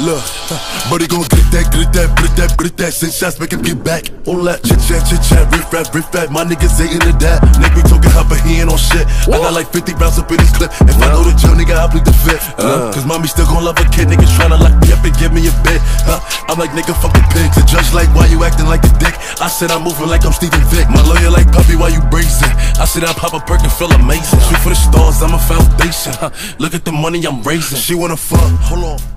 Look, but he gon' get that, get that, get that, get that. Send shots, make him get back. All that chit chat, chit chat, riff rap, riff rap. My niggas ain't into that. Nigga be talking hot, but he ain't on shit. I got like 50 rounds up in this clip. If I know the jail, nigga, I'll plead the fifth. Uh, Cause mommy still gon' love a kid. Niggas tryna lock me up and give me a bit. Huh? I'm like, nigga, fuck the pigs. The judge like, why you acting like a dick? I said I'm moving like I'm Steven Vick. My lawyer like, puppy, why you bracing? I said I pop a perk and feel amazing. Shoot for the stars, I'm a foundation. Huh? Look at the money I'm raising. She wanna fuck, hold on.